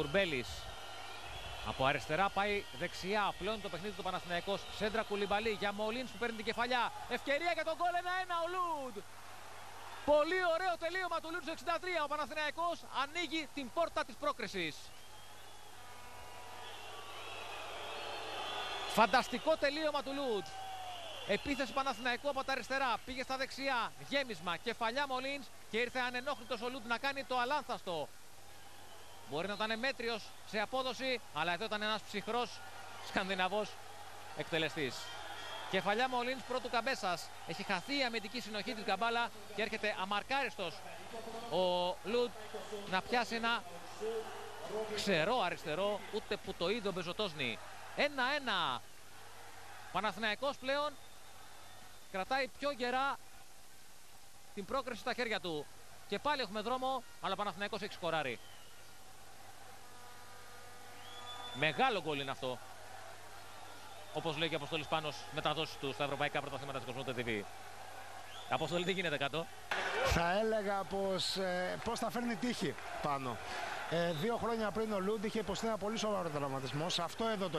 Κουρμπέλης από αριστερά πάει δεξιά. Πλέον το παιχνίδι του Παναθηναϊκός. Σέντρα Κουλιμπαλή για Μολίνς που παίρνει την κεφαλιά. Ευκαιρία και το γκολ 1-1 ο Λούντ. Πολύ ωραίο τελείωμα του Λούντ στο 63. Ο Παναθηναϊκός ανοίγει την πόρτα της πρόκρισης. Φανταστικό τελείωμα του Λούντ. Επίθεση Παναθηναϊκού από τα αριστερά. Πήγε στα δεξιά. Γέμισμα. Κεφαλιά Μολίνς και ήρθε ανενόχλητος ο Λούντ να κάνει το αλάνθαστο. Μπορεί να ήταν μέτριος σε απόδοση, αλλά εδώ ήταν ένας ψυχρός σκανδιναβός εκτελεστής. Κεφαλιά Μολίνς πρώτου Καμπέσας. Έχει χαθεί η αμυντική συνοχή της Γκαμπάλα και έρχεται αμαρκάριστος ο Λουτ να πιάσει ένα ξερό αριστερό, ούτε που το είδε ο Μπεζοτόσνη. Ένα-ένα. Παναθηναϊκός πλέον κρατάει πιο γερά την πρόκριση στα χέρια του. Και πάλι έχουμε δρόμο, αλλά Παναθηναϊκός έχει σκοράρει. Μεγάλο γκολ είναι αυτό. Όπως λέει και ο Αποστόλης πάνω μεταδόσεις του στα ευρωπαϊκά πρωταθλήματα της Κοσμοτέ TV. Αποστολή, τι γίνεται κάτω; Θα έλεγα πως, ε, πώς θα φέρνει τύχη πάνω. Ε, δύο χρόνια πριν ο Λούντ είχε υποστεί ένα πολύ σοβαρό τραυματισμό. Σε αυτό εδώ το